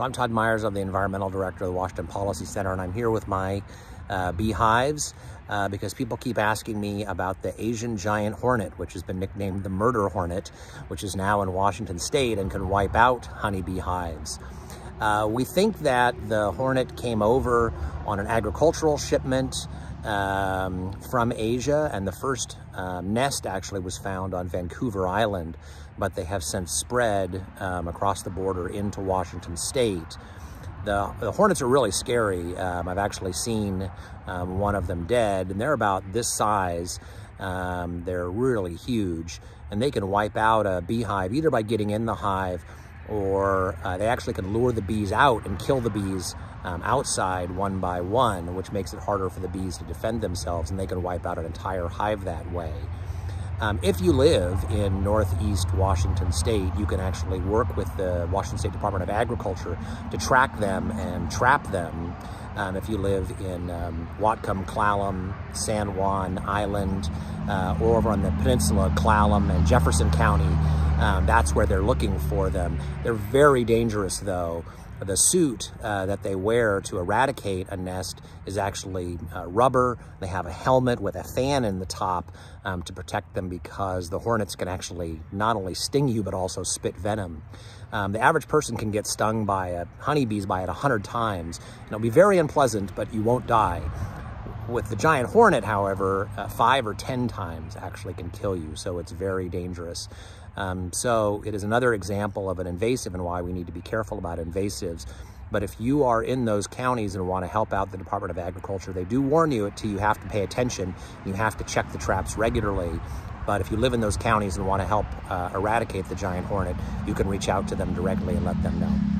So I'm Todd Myers, I'm the Environmental Director of the Washington Policy Center, and I'm here with my uh, beehives uh, because people keep asking me about the Asian giant hornet, which has been nicknamed the murder hornet, which is now in Washington state and can wipe out honeybee hives. Uh, we think that the hornet came over on an agricultural shipment um, from Asia, and the first um, nest actually was found on Vancouver Island, but they have since spread um, across the border into Washington state. The, the hornets are really scary. Um, I've actually seen um, one of them dead, and they're about this size. They're really huge, and they can wipe out a beehive either by getting in the hive or uh, they actually can lure the bees out and kill the bees um, outside one by one, which makes it harder for the bees to defend themselves, and they can wipe out an entire hive that way. Um, if you live in Northeast Washington State, you can actually work with the Washington State Department of Agriculture to track them and trap them. Um, if you live in um, Whatcom, Clallam, San Juan Island, uh, or over on the peninsula, Clallam and Jefferson County, um, that's where they're looking for them. They're very dangerous though the suit uh, that they wear to eradicate a nest is actually uh, rubber. They have a helmet with a fan in the top um, to protect them because the hornets can actually not only sting you, but also spit venom. Um, the average person can get stung by a honeybees by it 100 times. And it'll be very unpleasant, but you won't die. With the giant hornet, however, uh, five or 10 times actually can kill you, so it's very dangerous. Um, so it is another example of an invasive and why we need to be careful about invasives. But if you are in those counties and want to help out the Department of Agriculture, they do warn you to you have to pay attention. You have to check the traps regularly. But if you live in those counties and want to help uh, eradicate the giant hornet, you can reach out to them directly and let them know.